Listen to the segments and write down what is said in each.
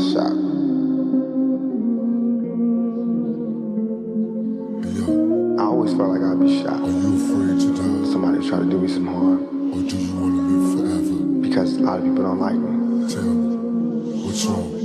got shot. I always felt like I'd be shot. are you afraid to die? Somebody try to do me some harm Or do you want to live forever? because a lot of people don't like me. Tell me, what's wrong?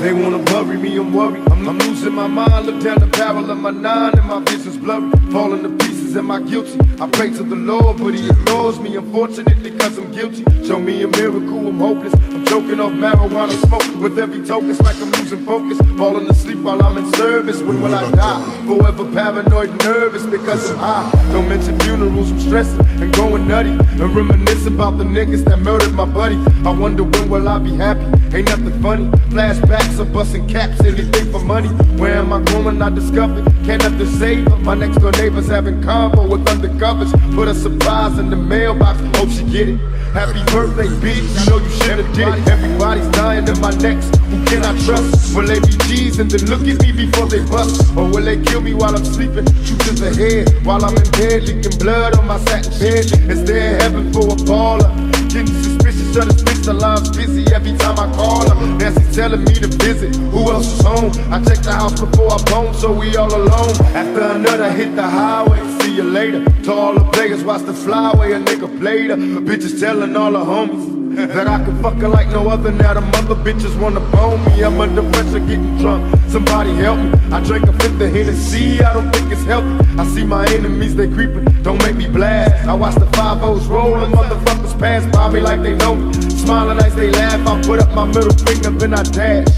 They wanna bury me, I'm worried. I'm, I'm losing my mind. Look down the barrel of my nine and my vision's blurry. Falling to pieces, am I guilty? I pray to the Lord, but He ignores me. Unfortunately, cause I'm guilty. Show me a miracle, I'm hopeless. I'm choking off marijuana smoke. With every token, it's like I'm losing focus. Falling asleep while I'm in service. When will I die? Forever paranoid nervous because I'm high. Don't mention funerals, I'm stressing and going nutty. And reminisce about the niggas that murdered my buddy. I wonder when will I be happy? Ain't nothing funny. Flashbacks of busting caps, anything for money. Where am I going? I discovered. Can't nothing save. My next door neighbors having with undercovers. Put a surprise in the mailbox. Hope she get it. Happy birthday, bitch. You know you should have did it. Everybody's dying in my next. Who can I trust? Will they be G's and then look at me before they bust? Or will they kill me while I'm sleeping? Shoot to the head while I'm in bed, leaking blood on my satin bed. Is there heaven for a baller? Getting suspicious of this bitch, line's busy every time I call her. Nancy telling me to visit. Who else is home? I checked the house before I bone, so we all alone. After another hit the highway, see you later. To all the players, watch the flyway, a nigga played her. Bitches telling all the homies. That I can fuck her like no other. Now the mother bitches wanna bone me. I'm under pressure, getting drunk. Somebody help me. I drank a fifth of Hennessy. I don't think it's healthy. I see my enemies, they creeping. Don't make me blast. I watch the five O's rolling. Motherfuckers pass by me like they know me. Smiling as they laugh. I put up my middle finger, then I dash.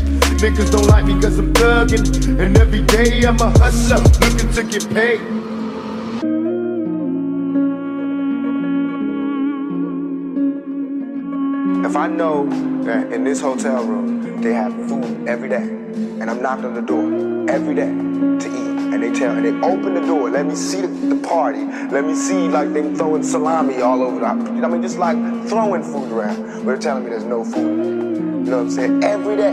Niggas don't like me cause I'm thuggin'. And every day I'm a hustler, looking to get paid. If I know that in this hotel room they have food every day, and I'm knocking on the door every day to eat, and they tell and they open the door, let me see the, the party, let me see like they throwing salami all over. The, You know what I mean, just like throwing food around. But they're telling me there's no food. You know what I'm saying? Every day,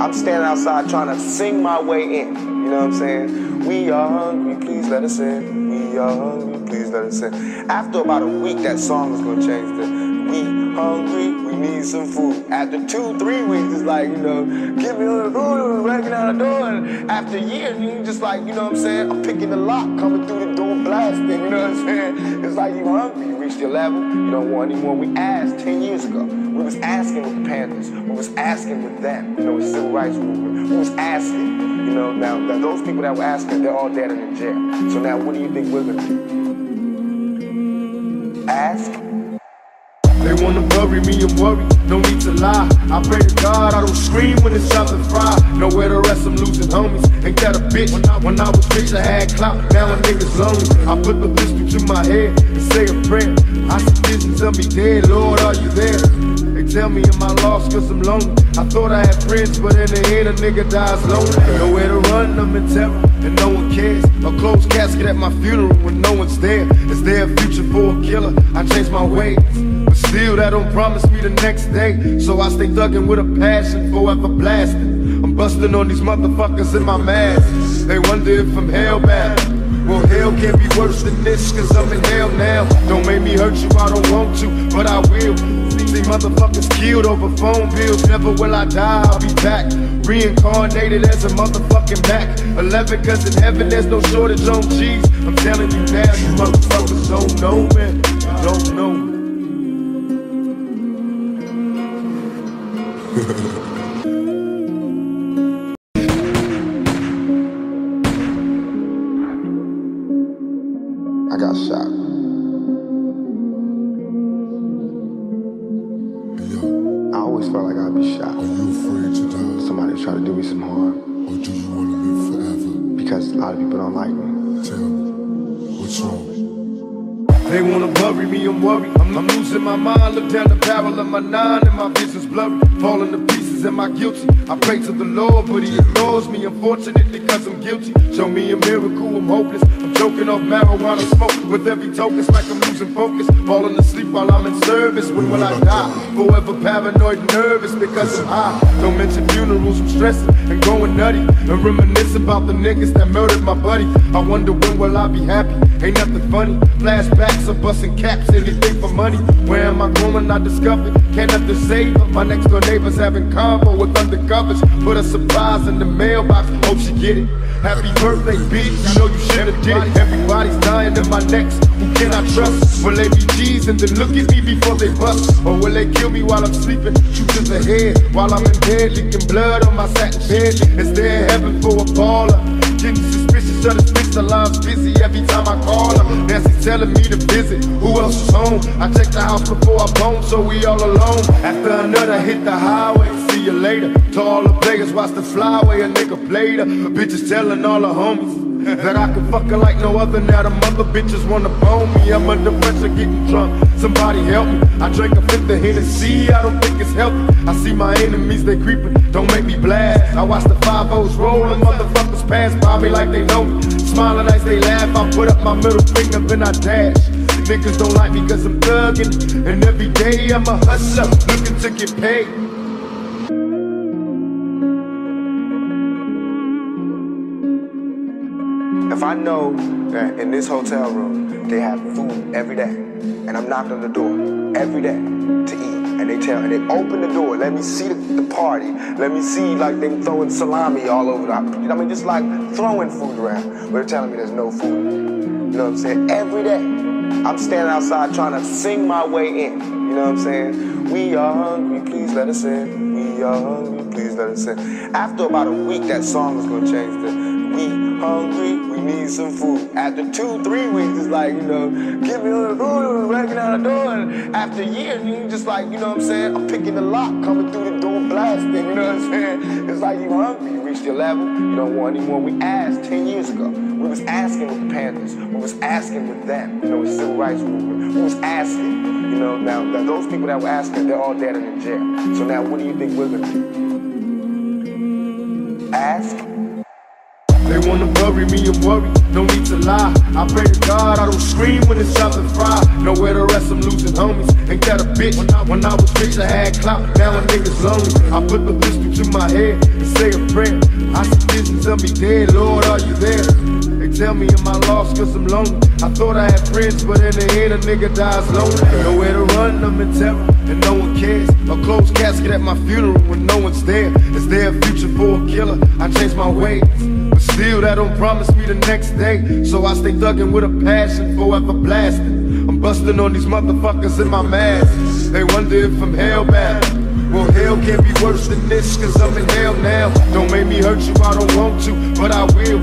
I'm standing outside trying to sing my way in. You know what I'm saying? We are hungry, please let us in. We are hungry, please let us in. After about a week, that song is gonna change to we hungry, need some food. After two, three weeks, it's like, you know, give me the food, breaking out the door. And after a year, you just like, you know what I'm saying? I'm picking the lock, coming through the door, blasting, you know what I'm saying? It's like you hungry, you reached your level, you don't want any more. We asked 10 years ago. We was asking with the Panthers. We was asking with them, you know, with civil rights movement. We was asking, you know, now, now those people that were asking, they're all dead and in jail. So now what do you think we're gonna do? Ask? Bury me and worry, no need to lie. I pray to God I don't scream when it's time to fry. Nowhere to rest, I'm losing homies. Ain't that a bitch? When I, when I was rich, I had clout. Now a nigga's lonely. I put the pistol to my head and say a prayer. I see visions of me dead, Lord, are you there? They tell me am I lost cause I'm lonely. I thought I had friends, but in the end a nigga dies lonely. Nowhere to run, I'm in terror, and no one cares. A closed casket at my funeral when no one's there. Is there a future for a killer? I changed my ways. But still, that don't promise me the next day. So I stay thuggin' with a passion, forever blasting. I'm busting on these motherfuckers in my mask. They wonder if I'm hellbound. Well, hell can't be worse than this, cause I'm in hell now. Don't make me hurt you, I don't want to, but I will. See motherfuckers killed over phone bills. Never will I die, I'll be back. Reincarnated as a motherfucking Mac. 11, cause in heaven there's no shortage on G's. I'm telling you now, you motherfuckers don't know, man. Don't know. I got shot. Yo, I always felt like I'd be shot. are you afraid to die? Somebody try to do me some harm Or do you want to live forever? because a lot of people don't like me. Tell me, what's wrong? They wanna bury me, I'm worried. I'm, I'm losing my mind. Look down the barrel of my nine and my vision's blurry. Falling to pieces, am I guilty? I pray to the Lord, but He ignores me. Unfortunately, because I'm guilty. Show me a miracle, I'm hopeless. I'm choking off marijuana smoke with every token. Like I'm losing focus. Falling asleep while I'm in service. When will I die? Forever paranoid, nervous because I'm high. Don't mention funerals, I'm stressing and going nutty. And reminisce about the niggas that murdered my buddy. I wonder when will I be happy? Ain't nothing funny. Flashbacks of busting caps, anything for money. Where am I going? I discovered. Can't nothing save her. My next door neighbor's having combo with undercovers. Put a surprise in the mailbox. Hope she get it. Happy birthday, bitch. You know you should've did it. Everybody's dying in my next. Who can I trust? Will they be G's and then look at me before they bust? Or will they kill me while I'm sleeping? Shoot to head while I'm in bed, leaking blood on my satin bed. Is there heaven for a baller? Getting suspicious of this bitch, the line's busy every time I call her. Nancy's telling me to visit. Who else is home? I check the house before I bone, so we all alone. After another hit the highway, see you later. To all the players, watch the flyway, a nigga played her. The bitches telling all the homies. That I can fuck her like no other. Now the mother bitches wanna bone me. I'm under pressure getting drunk. Somebody help me. I drank a fifth of Hennessy. I don't think it's healthy. I see my enemies, they creeping. Don't make me blast. I watch the 5-0s rolling Motherfuckers pass by me like they know me. Smiling as they laugh I put up my middle finger then I dash. Niggas don't like me cause I'm thuggin' And every day I'm a hustler Looking to get paid I know that in this hotel room they have food every day, and I'm knocking on the door every day to eat, and they tell and they open the door, let me see the, the party, let me see like them throwing salami all over the, you know, I mean, just like throwing food around. But they're telling me there's no food. You know what I'm saying? Every day, I'm standing outside trying to sing my way in. You know what I'm saying? We are hungry, please let us in. We are hungry, please let us in. After about a week, that song is gonna change to we hungry, need some food. After two, three weeks, it's like, you know, give me the food, breaking out the door. And after a year, you just like, you know what I'm saying? I'm picking the lock, coming through the door, blasting, you know what I'm saying? It's like you hungry, you reached your level, you don't want any more. We asked 10 years ago. We was asking with the Panthers. We was asking with them, you know, civil rights movement. We was asking, you know, now, now those people that were asking, they're all dead and in jail. So now what do you think we're gonna do? Ask They wanna bury me, I'm worried, no need to lie. I pray to God I don't scream when it's time to fry. Nowhere to rest, I'm losing homies. Ain't that a bitch? When I, when I was rich, I had clout. Now a nigga's lonely. I put the pistol to my head and say a prayer. I see visions of me dead, Lord, are you there? Tell me am I lost cause I'm lonely. I thought I had friends, but in the end a nigga dies lonely. Nowhere to run, I'm in terror, and no one cares. A closed casket at my funeral when no one's there. Is there a future for a killer? I changed my ways. But still, that don't promise me the next day. So I stay thuggin' with a passion, forever blasting. I'm busting on these motherfuckers in my mask. They wonder if I'm hellbound. Well, hell can't be worse than this, cause I'm in hell now. Don't make me hurt you, I don't want to, but I will.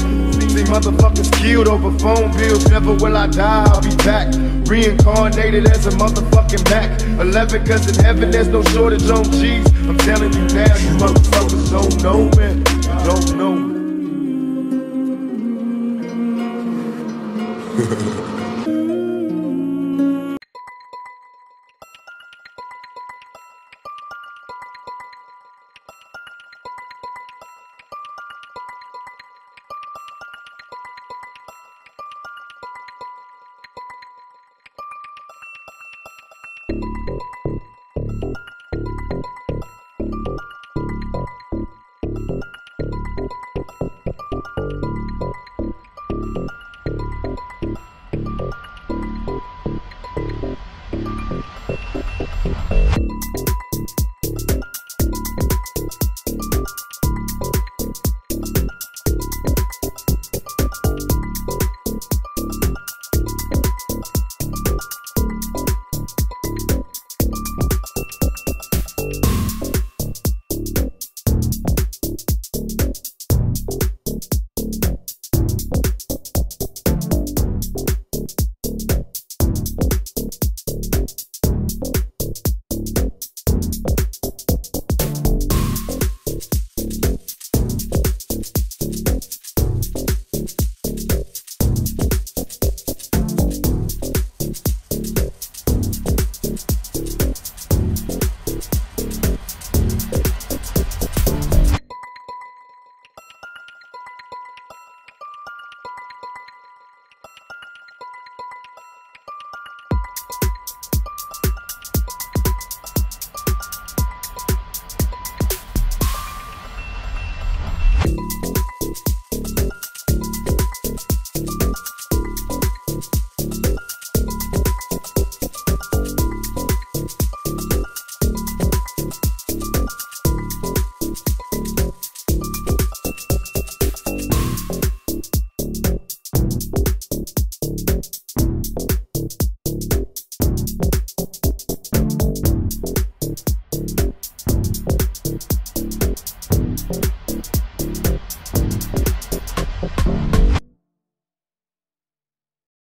See motherfuckers killed over phone bills. Never will I die, I'll be back. Reincarnated as a motherfucking Mac. 11, cause in heaven there's no shortage on G's. I'm telling you now, you motherfuckers don't know, man. You don't know. more.